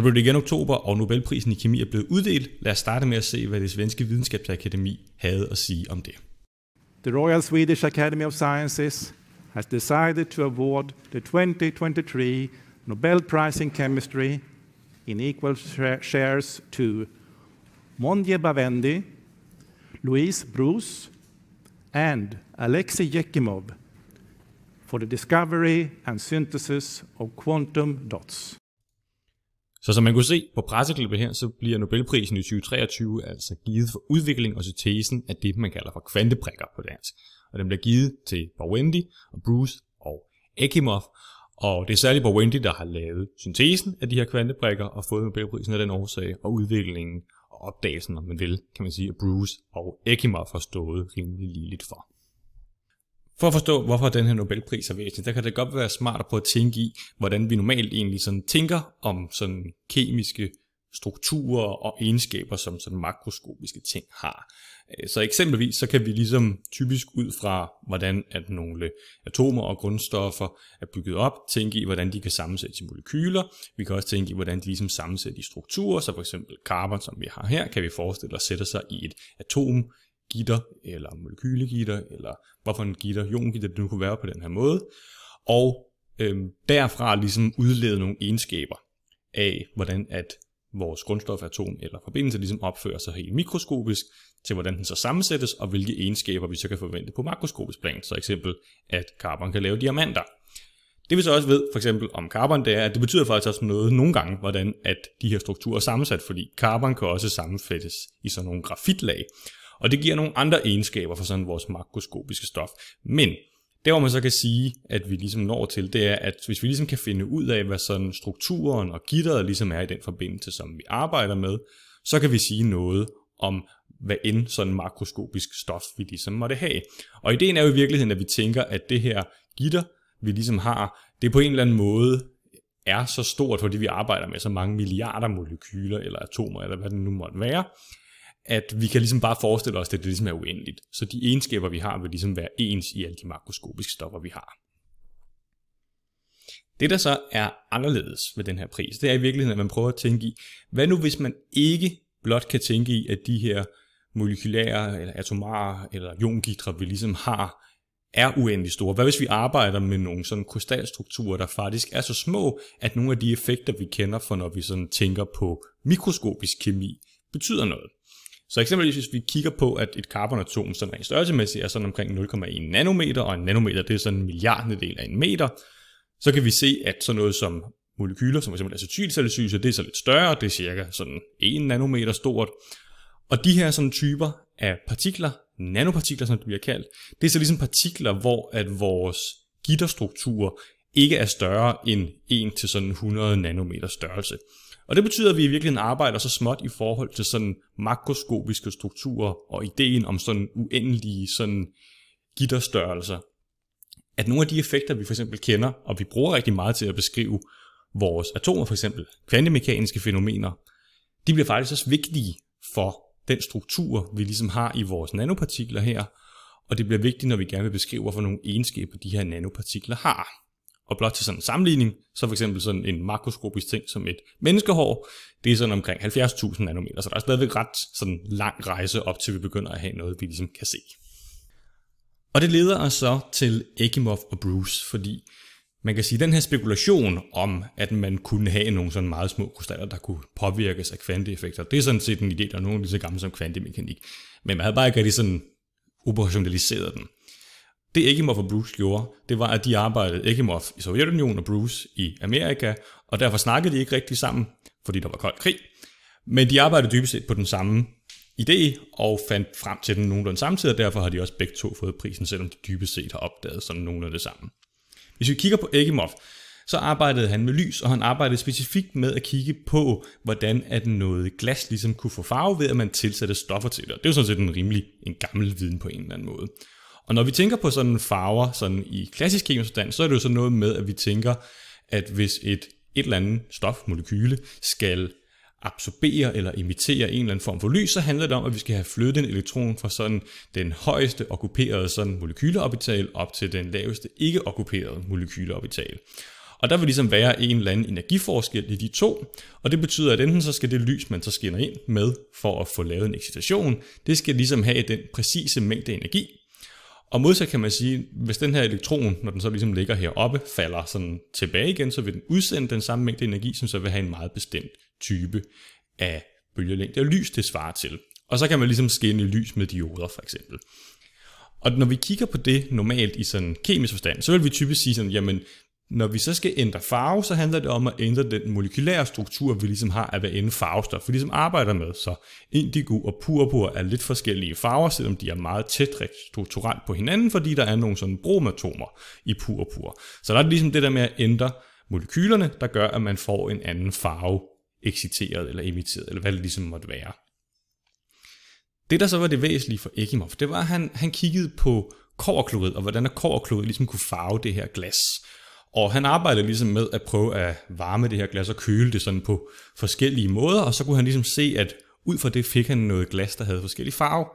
Så blev det igen oktober, og Nobelprisen i kemi er blevet uddelt. Lad os starte med at se, hvad det svenske videnskabsakademi havde at sige om det. The Royal Swedish Academy of Sciences has decided to award the 2023 Nobel Prize in Chemistry in equal shares to Monje Bavendi, Louise Bruce, and Alexei Yekimov for the discovery and synthesis of quantum dots. Så som man kunne se på presseklippet her, så bliver Nobelprisen i 2023 altså givet for udvikling og syntesen af det, man kalder for kvanteprikker på dansk. Og den bliver givet til Bawendi og Bruce og Ekimov, og det er særligt Bawendi, der har lavet syntesen af de her kvanteprikker og fået Nobelprisen af den årsag, og udviklingen og opdagelsen, om man vil, kan man sige, at Bruce og Ekimov har stået rimelig ligeligt for. For at forstå, hvorfor den her Nobelpris er væsentlig, der kan det godt være smart at prøve at tænke i, hvordan vi normalt egentlig sådan tænker om sådan kemiske strukturer og egenskaber, som sådan makroskopiske ting har. Øh, så eksempelvis så kan vi ligesom typisk ud fra, hvordan at nogle atomer og grundstoffer er bygget op, tænke i, hvordan de kan sammensættes i molekyler. Vi kan også tænke i, hvordan de ligesom sammensættes i strukturer, så for eksempel carbon, som vi har her, kan vi forestille os sætter sig i et atom gitter, eller molekylegitter, eller hvorfor en gitter, jongitter, det nu kunne være på den her måde, og øhm, derfra ligesom udlede nogle egenskaber af, hvordan at vores grundstofatom eller forbindelse ligesom opfører sig helt mikroskopisk, til hvordan den så sammensættes, og hvilke egenskaber vi så kan forvente på makroskopisk plan. Så eksempel, at carbon kan lave diamanter. Det vi så også ved, for eksempel om carbon, det er, at det betyder faktisk også noget nogle gange, hvordan at de her strukturer er sammensat, fordi carbon kan også sammenfættes i sådan nogle grafitlag. Og det giver nogle andre egenskaber for sådan vores makroskopiske stof. Men det, hvor man så kan sige, at vi ligesom når til, det er, at hvis vi ligesom kan finde ud af, hvad sådan strukturen og gitteret ligesom er i den forbindelse, som vi arbejder med, så kan vi sige noget om, hvad end sådan makroskopisk stof vi ligesom måtte have. Og ideen er jo i virkeligheden, at vi tænker, at det her gitter, vi ligesom har, det på en eller anden måde er så stort, fordi vi arbejder med så mange milliarder molekyler eller atomer, eller hvad det nu måtte være, at vi kan ligesom bare forestille os, at det ligesom er uendeligt. Så de egenskaber, vi har, vil ligesom være ens i alle de makroskopiske stoffer, vi har. Det, der så er anderledes ved den her pris, det er i virkeligheden, at man prøver at tænke i, hvad nu hvis man ikke blot kan tænke i, at de her molekylære, eller atomare, eller iongitre, vi ligesom har, er uendelig store. Hvad hvis vi arbejder med nogle sådan krystalstrukturer, der faktisk er så små, at nogle af de effekter, vi kender for, når vi sådan tænker på mikroskopisk kemi, betyder noget. Så eksempelvis hvis vi kigger på, at et carbonatom sådan rent størrelsemæssigt er sådan omkring 0,1 nanometer, og en nanometer det er sådan en milliardedel af en meter, så kan vi se, at sådan noget som molekyler, som f.eks. acetylsalicylse, det er så lidt større, det er cirka sådan 1 nanometer stort. Og de her sådan typer af partikler, nanopartikler som det bliver kaldt, det er så ligesom partikler, hvor at vores gitterstruktur ikke er større end 1 til sådan 100 nanometer størrelse. Og det betyder, at vi i virkeligheden arbejder så småt i forhold til sådan makroskopiske strukturer og ideen om sådan uendelige sådan gitterstørrelser. At nogle af de effekter, vi for eksempel kender, og vi bruger rigtig meget til at beskrive vores atomer, for eksempel kvantemekaniske fænomener, de bliver faktisk også vigtige for den struktur, vi ligesom har i vores nanopartikler her, og det bliver vigtigt, når vi gerne vil beskrive, hvorfor nogle egenskaber de her nanopartikler har. Og blot til sådan en sammenligning, så for eksempel sådan en makroskopisk ting som et menneskehår, det er sådan omkring 70.000 nanometer, så der er stadigvæk ret sådan lang rejse op til vi begynder at have noget, vi ligesom kan se. Og det leder os så til Ekimov og Bruce, fordi man kan sige, at den her spekulation om, at man kunne have nogle sådan meget små krystaller, der kunne påvirkes af kvanteeffekter, det er sådan set en idé, der er nogen lige så gammel som kvantemekanik. Men man havde bare ikke rigtig sådan operationaliseret den. Det Ekimov og Bruce gjorde, det var, at de arbejdede Ekimov i Sovjetunionen og Bruce i Amerika, og derfor snakkede de ikke rigtig sammen, fordi der var kold krig. Men de arbejdede dybest set på den samme idé og fandt frem til den nogenlunde samtidig, og derfor har de også begge to fået prisen, selvom de dybest set har opdaget sådan nogenlunde det samme. Hvis vi kigger på Ekimov, så arbejdede han med lys, og han arbejdede specifikt med at kigge på, hvordan at noget glas ligesom kunne få farve ved, at man tilsatte stoffer til det. Det er jo sådan set en rimelig en gammel viden på en eller anden måde. Og når vi tænker på sådan farver sådan i klassisk kemisk forstand, så er det jo sådan noget med, at vi tænker, at hvis et, et eller andet stofmolekyle skal absorbere eller imitere en eller anden form for lys, så handler det om, at vi skal have flyttet en elektron fra sådan den højeste okkuperede sådan molekyleorbital op til den laveste ikke okkuperede molekyleorbital. Og der vil ligesom være en eller anden energiforskel i de to, og det betyder, at enten så skal det lys, man så skinner ind med for at få lavet en excitation, det skal ligesom have den præcise mængde energi. Og modsat kan man sige, hvis den her elektron, når den så ligesom ligger heroppe, falder sådan tilbage igen, så vil den udsende den samme mængde energi, som så vil have en meget bestemt type af bølgelængde og lys, det svarer til. Og så kan man ligesom skinne lys med dioder for eksempel. Og når vi kigger på det normalt i sådan kemisk forstand, så vil vi typisk sige sådan, jamen når vi så skal ændre farve, så handler det om at ændre den molekylære struktur, vi ligesom har af hver ende farvestof, vi ligesom arbejder med. Så indigo og purpur er lidt forskellige farver, selvom de er meget tæt strukturelt på hinanden, fordi der er nogle sådan bromatomer i purpur. Så der er ligesom det der med at ændre molekylerne, der gør, at man får en anden farve eksiteret eller emitteret, eller hvad det ligesom måtte være. Det, der så var det væsentlige for Ekimov, det var, at han, han kiggede på koverklorid, og hvordan koverklorid ligesom kunne farve det her glas. Og han arbejdede ligesom med at prøve at varme det her glas og køle det sådan på forskellige måder, og så kunne han ligesom se, at ud fra det fik han noget glas, der havde forskellige farve.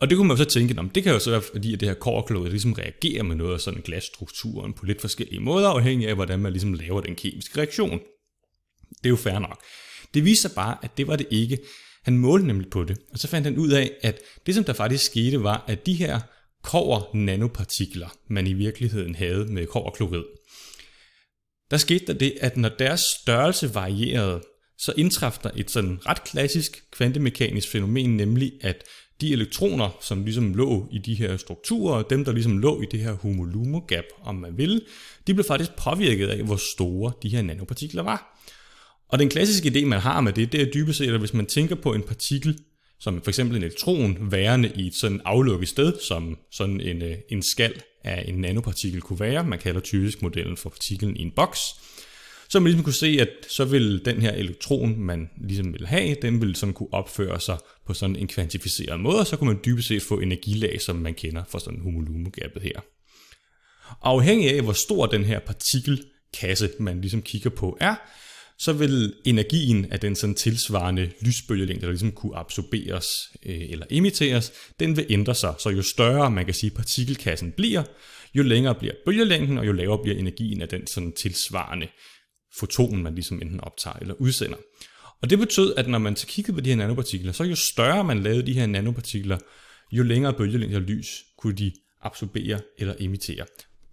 Og det kunne man så tænke, om det kan jo så være fordi, at det her korklod ligesom reagerer med noget af sådan glasstrukturen på lidt forskellige måder, afhængig af, hvordan man ligesom laver den kemiske reaktion. Det er jo fair nok. Det viser bare, at det var det ikke. Han målte nemlig på det, og så fandt han ud af, at det som der faktisk skete var, at de her kover nanopartikler, man i virkeligheden havde med koverklorid, der skete der det, at når deres størrelse varierede, så indtræffede der et sådan ret klassisk kvantemekanisk fænomen, nemlig at de elektroner, som ligesom lå i de her strukturer, dem der ligesom lå i det her homolumo gap, om man vil, de blev faktisk påvirket af, hvor store de her nanopartikler var. Og den klassiske idé, man har med det, det er dybest set, at hvis man tænker på en partikel, som for eksempel en elektron, værende i et sådan aflukket sted, som sådan en, øh, en skal af en nanopartikel kunne være, man kalder typisk modellen for partiklen i en boks, så man ligesom kunne se, at så vil den her elektron, man ligesom vil have, den vil sådan kunne opføre sig på sådan en kvantificeret måde, og så kunne man dybest set få energilag, som man kender fra sådan homolumogabet her. Afhængig af, hvor stor den her partikelkasse, man ligesom kigger på, er, så vil energien af den sådan tilsvarende lysbølgelængde, der ligesom kunne absorberes øh, eller emitteres, den vil ændre sig. Så jo større man kan sige partikelkassen bliver, jo længere bliver bølgelængden, og jo lavere bliver energien af den sådan tilsvarende foton, man ligesom enten optager eller udsender. Og det betød, at når man så kiggede på de her nanopartikler, så jo større man lavede de her nanopartikler, jo længere bølgelængde og lys kunne de absorbere eller emittere.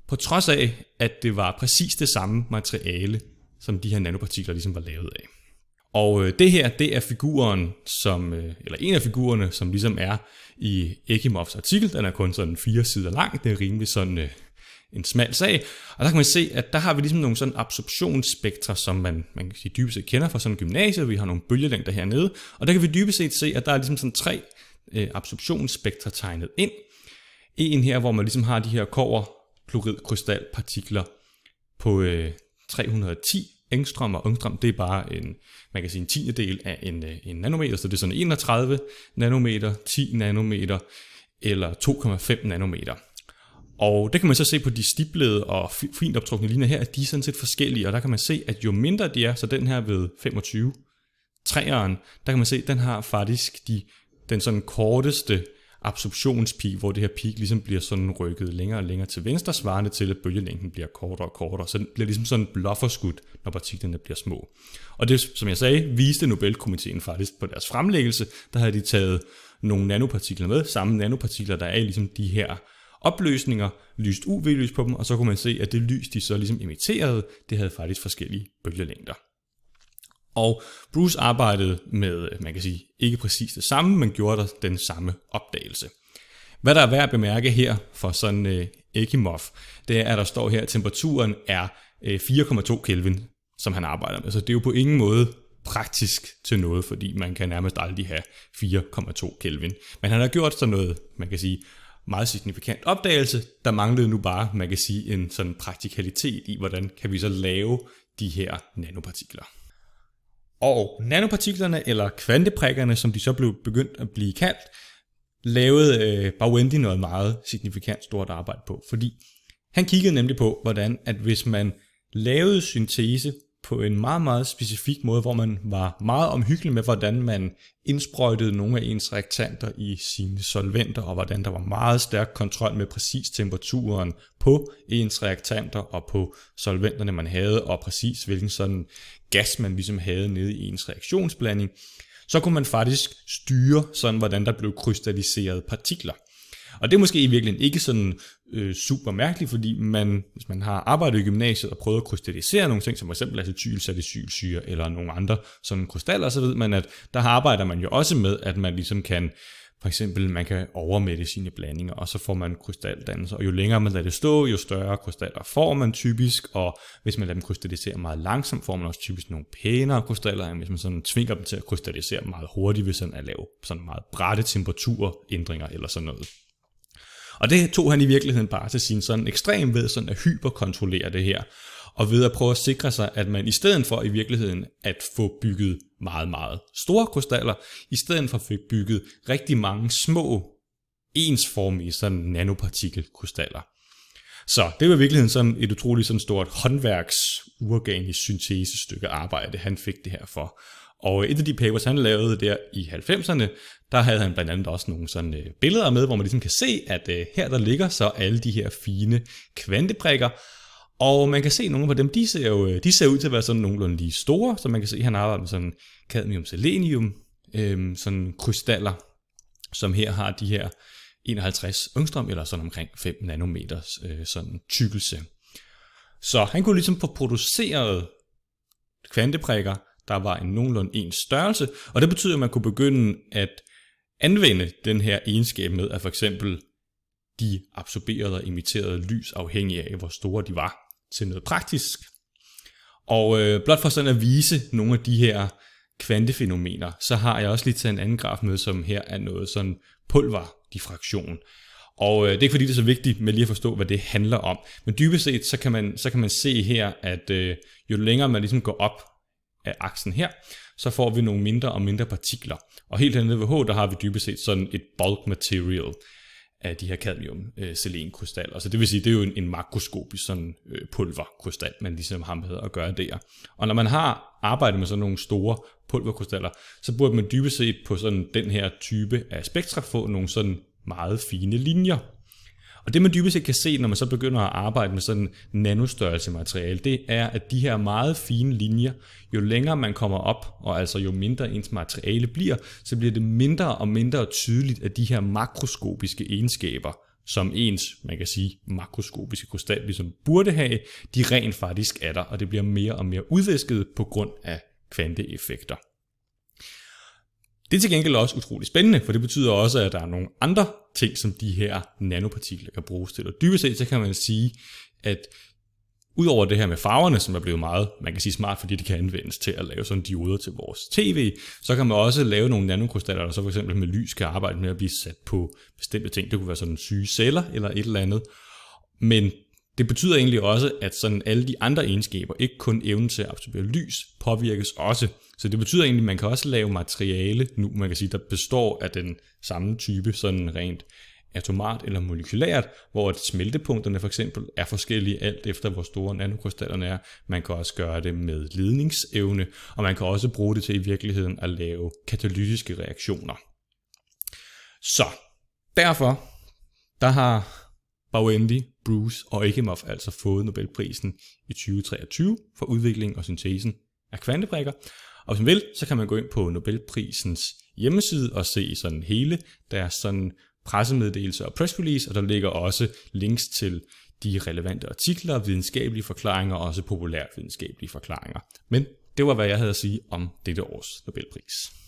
På trods af, at det var præcis det samme materiale, som de her nanopartikler ligesom var lavet af. Og øh, det her, det er figuren, som, øh, eller en af figurerne, som ligesom er i Ekimovs artikel. Den er kun sådan fire sider lang. Det er rimelig sådan øh, en smal sag. Og der kan man se, at der har vi ligesom nogle sådan absorptionsspektre, som man, man kan sige, dybest set kender fra sådan en gymnasie. Vi har nogle bølgelængder hernede. Og der kan vi dybest set se, at der er ligesom sådan tre øh, absorptionsspektre tegnet ind. En her, hvor man ligesom har de her kover kloridkrystalpartikler på øh, 310 Engstrøm, og Engstrøm det er bare en, man kan sige en tiende del af en, øh, en nanometer, så det er sådan 31 nanometer, 10 nanometer eller 2,5 nanometer. Og det kan man så se på de stiplede og fint optrukne linjer her, at de er sådan set forskellige, og der kan man se, at jo mindre de er, så den her ved 25, træeren, der kan man se, at den har faktisk de, den sådan korteste absorptionspeak, hvor det her peak ligesom bliver sådan rykket længere og længere til venstre, svarende til, at bølgelængden bliver kortere og kortere. Så den bliver ligesom sådan blufferskudt, når partiklerne bliver små. Og det, som jeg sagde, viste Nobelkomiteen faktisk på deres fremlæggelse. Der havde de taget nogle nanopartikler med, samme nanopartikler, der er i ligesom de her opløsninger, lyst UV-lys på dem, og så kunne man se, at det lys, de så ligesom imiterede, det havde faktisk forskellige bølgelængder. Og Bruce arbejdede med, øh, man kan sige, ikke præcis det samme, men gjorde der den samme opdagelse. Hvad der er værd at bemærke her for sådan øh, Ekimov, det er, at der står her, at temperaturen er øh, 4,2 Kelvin, som han arbejder med. Så det er jo på ingen måde praktisk til noget, fordi man kan nærmest aldrig have 4,2 Kelvin. Men han har gjort sådan noget, man kan sige, meget signifikant opdagelse. Der manglede nu bare, man kan sige, en sådan praktikalitet i, hvordan kan vi så lave de her nanopartikler. Og nanopartiklerne, eller kvanteprikkerne, som de så blev begyndt at blive kaldt, lavede øh, Bawendi noget meget signifikant stort arbejde på, fordi han kiggede nemlig på, hvordan at hvis man lavede syntese på en meget, meget specifik måde, hvor man var meget omhyggelig med, hvordan man indsprøjtede nogle af ens reaktanter i sine solventer, og hvordan der var meget stærk kontrol med præcis temperaturen på ens reaktanter og på solventerne, man havde, og præcis hvilken sådan gas, man ligesom havde nede i ens reaktionsblanding, så kunne man faktisk styre sådan, hvordan der blev krystalliseret partikler. Og det er måske i virkeligheden ikke sådan øh, super mærkeligt, fordi man, hvis man har arbejdet i gymnasiet og prøvet at krystallisere nogle ting, som f.eks. acetylsalicylsyre eller nogle andre sådan krystaller, så ved man, at der arbejder man jo også med, at man ligesom kan for eksempel, man kan overmætte sine blandinger, og så får man krystaldannelser. Og jo længere man lader det stå, jo større krystaller får man typisk, og hvis man lader dem krystallisere meget langsomt, får man også typisk nogle pænere krystaller, end hvis man sådan tvinger dem til at krystallisere meget hurtigt, hvis man er lav sådan meget bratte temperaturændringer eller sådan noget. Og det tog han i virkeligheden bare til sin sådan ekstrem ved sådan at hyperkontrollere det her. Og ved at prøve at sikre sig, at man i stedet for i virkeligheden at få bygget meget, meget store krystaller, i stedet for fik bygget rigtig mange små, ensformige sådan nanopartikelkrystaller. Så det var i virkeligheden sådan et utroligt sådan stort håndværks uorganisk syntesestykke arbejde, han fik det her for. Og et af de papers, han lavede der i 90'erne, der havde han blandt andet også nogle sådan øh, billeder med, hvor man ligesom kan se, at øh, her der ligger så alle de her fine kvanteprikker, og man kan se nogle af dem, de ser jo øh, de ser ud til at være sådan nogenlunde lige store, så man kan se, at han arbejder med sådan cadmium-selenium, øh, sådan krystaller, som her har de her 51 ungstrøm, eller sådan omkring 5 nanometers øh, sådan tykkelse. Så han kunne ligesom få produceret kvanteprikker, der var en nogenlunde ens størrelse, og det betyder, at man kunne begynde at anvende den her egenskab med, at for eksempel de absorberede og imiterede lys afhængig af, hvor store de var, til noget praktisk. Og øh, blot for sådan at vise nogle af de her kvantefænomener, så har jeg også lige taget en anden graf med, som her er noget sådan pulverdiffraktion. Og øh, det er ikke fordi, det er så vigtigt med lige at forstå, hvad det handler om. Men dybest set, så kan man, så kan man se her, at øh, jo længere man ligesom går op af aksen her, så får vi nogle mindre og mindre partikler. Og helt hernede ved H, der har vi dybest set sådan et bulk material af de her cadmium øh, selen krystaller. Så det vil sige, det er jo en, en makroskopisk sådan øh, pulverkrystal, man ligesom har med at gøre der. Og når man har arbejdet med sådan nogle store pulverkrystaller, så burde man dybest set på sådan den her type af spektra få nogle sådan meget fine linjer. Og det man dybest set kan se, når man så begynder at arbejde med sådan nanostørrelse materiale, det er, at de her meget fine linjer, jo længere man kommer op, og altså jo mindre ens materiale bliver, så bliver det mindre og mindre tydeligt, at de her makroskopiske egenskaber, som ens, man kan sige, makroskopiske krystal ligesom burde have, de rent faktisk er der, og det bliver mere og mere udvæsket på grund af kvanteeffekter. Det er til gengæld også utrolig spændende, for det betyder også, at der er nogle andre ting, som de her nanopartikler kan bruges til. Og dybest set, så kan man sige, at Udover det her med farverne, som er blevet meget, man kan sige smart, fordi det kan anvendes til at lave sådan dioder til vores tv, så kan man også lave nogle nanokrystaller, der så for eksempel med lys kan arbejde med at blive sat på bestemte ting. Det kunne være sådan syge celler eller et eller andet. Men det betyder egentlig også, at sådan alle de andre egenskaber, ikke kun evnen til at absorbere lys, påvirkes også. Så det betyder egentlig, at man kan også lave materiale nu, man kan sige, der består af den samme type, sådan rent atomart eller molekylært, hvor at smeltepunkterne for eksempel er forskellige alt efter hvor store nanokrystallerne er. Man kan også gøre det med ledningsevne, og man kan også bruge det til i virkeligheden at lave katalytiske reaktioner. Så derfor, der har Bauendi, Bruce og Ekimov altså fået Nobelprisen i 2023 for udvikling og syntesen af kvantebrikker. Og hvis man vil, så kan man gå ind på Nobelprisens hjemmeside og se sådan hele deres sådan pressemeddelelse og press release, og der ligger også links til de relevante artikler, videnskabelige forklaringer og også populære videnskabelige forklaringer. Men det var, hvad jeg havde at sige om dette års Nobelpris.